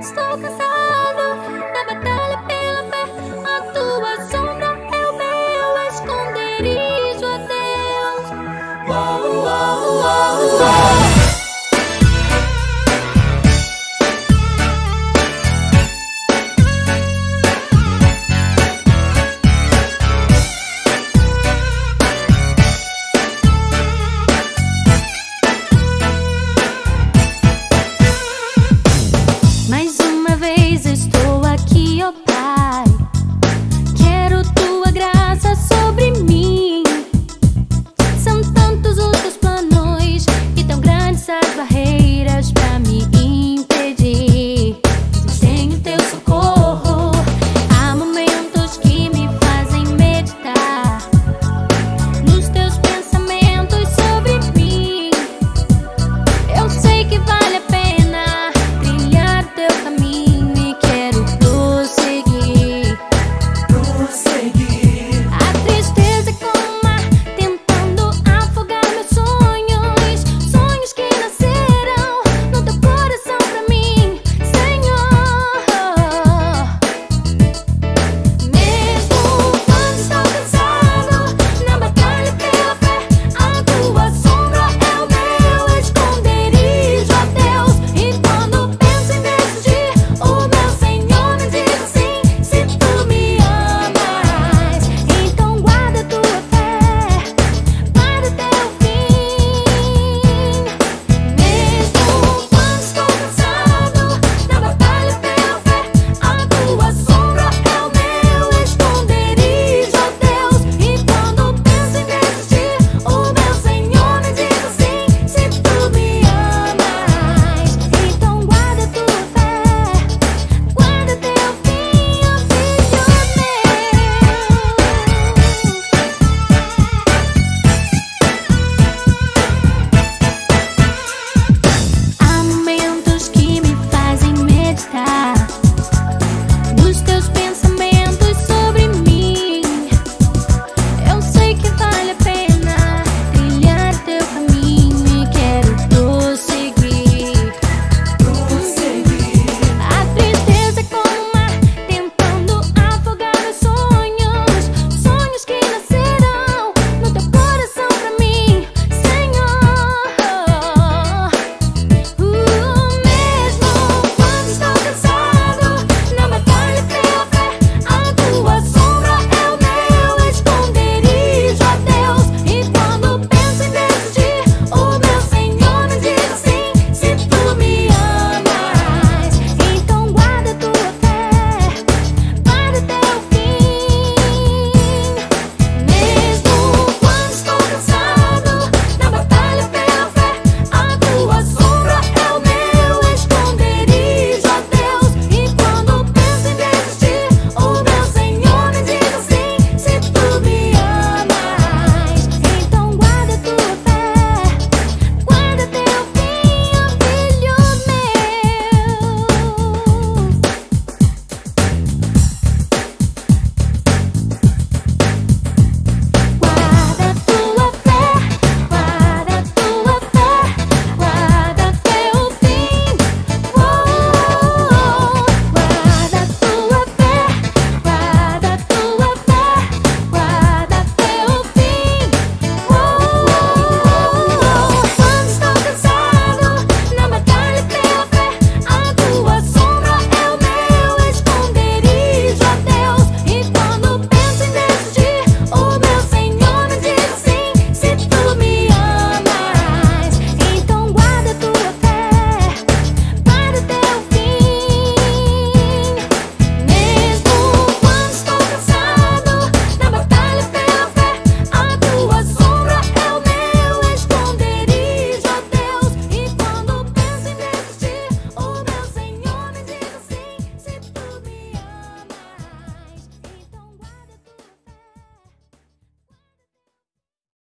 Don't stalk